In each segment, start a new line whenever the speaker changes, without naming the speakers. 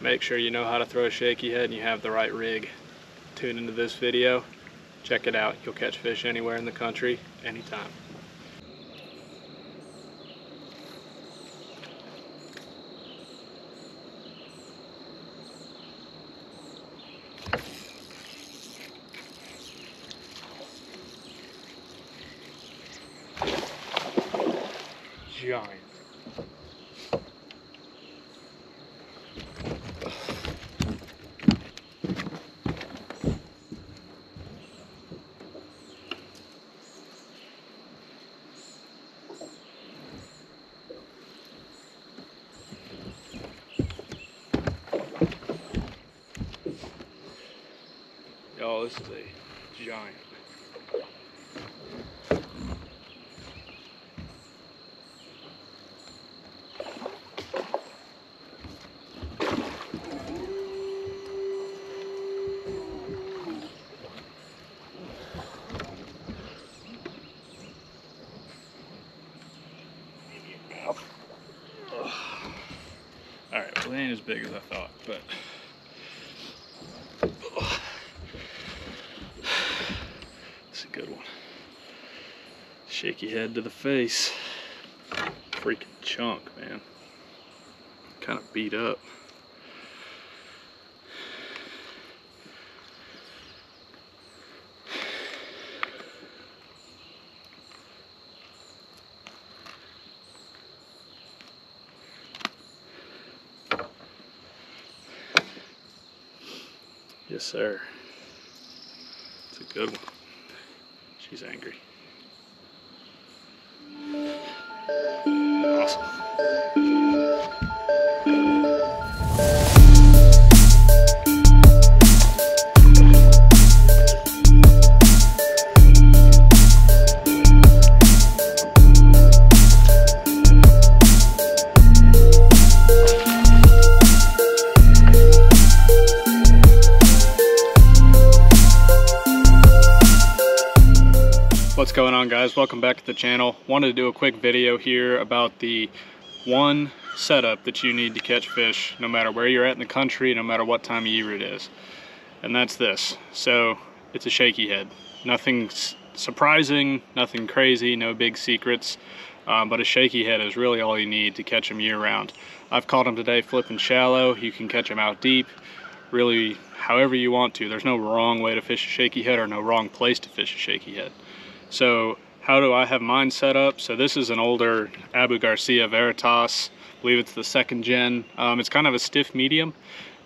make sure you know how to throw a shaky head and you have the right rig. Tune into this video, check it out. You'll catch fish anywhere in the country, anytime. Giant. Y'all, this is a giant. Alright, well, they ain't as big as I thought, but it's a good one. Shaky head to the face. Freaking chunk, man. Kind of beat up. Yes, sir. It's a good one. She's angry. What's going on guys? Welcome back to the channel. Wanted to do a quick video here about the one setup that you need to catch fish no matter where you're at in the country, no matter what time of year it is. And that's this. So it's a shaky head. Nothing surprising, nothing crazy, no big secrets. Um, but a shaky head is really all you need to catch them year round. I've caught them today flipping shallow. You can catch them out deep, really however you want to. There's no wrong way to fish a shaky head or no wrong place to fish a shaky head. So how do I have mine set up? So this is an older Abu Garcia Veritas. I believe it's the second gen. Um, it's kind of a stiff medium.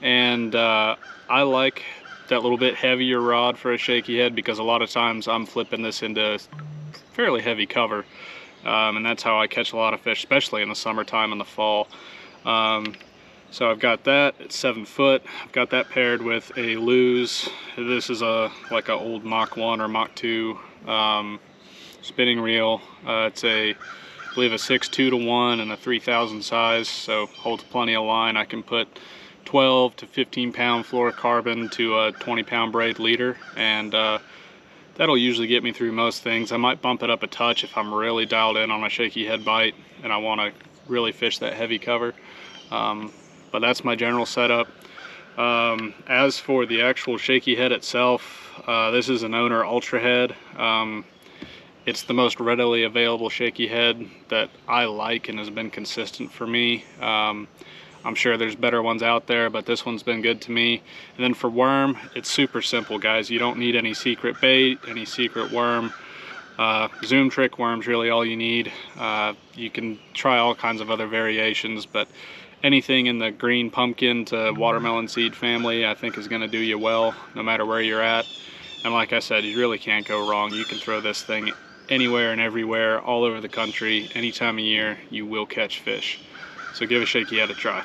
And uh, I like that little bit heavier rod for a shaky head because a lot of times I'm flipping this into fairly heavy cover. Um, and that's how I catch a lot of fish, especially in the summertime and the fall. Um, so I've got that, it's seven foot. I've got that paired with a Lew's. This is a like an old Mach 1 or Mach 2 um, spinning reel. Uh, it's a, I believe a 6 2 to 1 and a 3000 size, so holds plenty of line. I can put 12 to 15 pound fluorocarbon to a 20 pound braid leader, and uh, that'll usually get me through most things. I might bump it up a touch if I'm really dialed in on a shaky head bite and I want to really fish that heavy cover. Um, but that's my general setup. Um, as for the actual shaky head itself, uh, this is an owner ultra head. Um, it's the most readily available shaky head that I like and has been consistent for me. Um, I'm sure there's better ones out there, but this one's been good to me. And then for worm, it's super simple, guys. You don't need any secret bait, any secret worm. Uh, zoom trick worm's really all you need. Uh, you can try all kinds of other variations, but anything in the green pumpkin to watermelon seed family I think is going to do you well no matter where you're at. And like I said, you really can't go wrong. You can throw this thing anywhere and everywhere, all over the country, any time of year, you will catch fish. So give a shaky head a try.